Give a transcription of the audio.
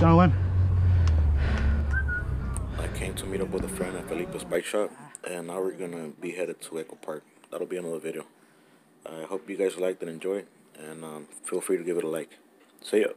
going. I came to meet up with a friend at Felipe's bike shop, and now we're gonna be headed to Echo Park. That'll be another video. I hope you guys liked and enjoyed, and um, feel free to give it a like. See ya.